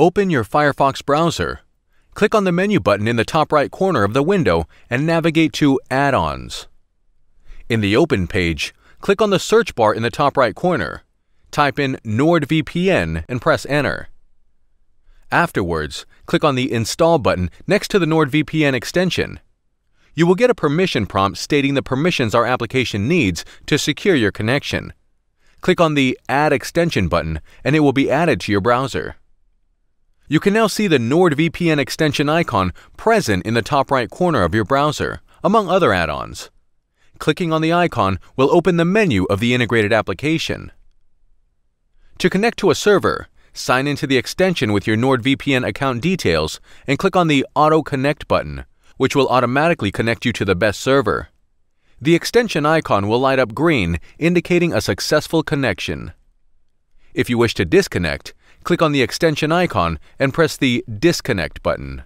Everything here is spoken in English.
Open your Firefox browser. Click on the menu button in the top right corner of the window and navigate to Add-ons. In the Open page, click on the search bar in the top right corner. Type in NordVPN and press Enter. Afterwards, click on the Install button next to the NordVPN extension. You will get a permission prompt stating the permissions our application needs to secure your connection. Click on the Add Extension button and it will be added to your browser. You can now see the NordVPN extension icon present in the top right corner of your browser, among other add-ons. Clicking on the icon will open the menu of the integrated application. To connect to a server, sign into the extension with your NordVPN account details and click on the Auto Connect button, which will automatically connect you to the best server. The extension icon will light up green, indicating a successful connection. If you wish to disconnect, click on the extension icon and press the Disconnect button.